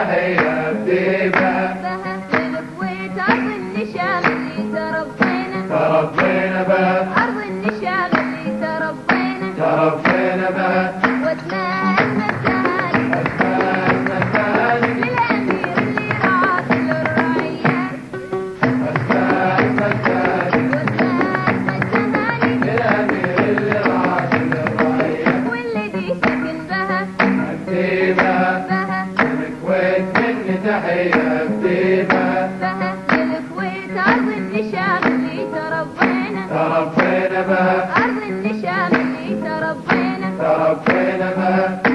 مستحيلة تسيبها اللي تربينا تربينا بها أرض النشام اللي تربينا تربينا بها واسمها اسم الزهالي اسمها للأمير اللي راعى الرعية اسمها اسم الزهالي واسمها للأمير اللي راعى الرعية تربينا. بها أرض النشام اللي تربينا. تربينا. بها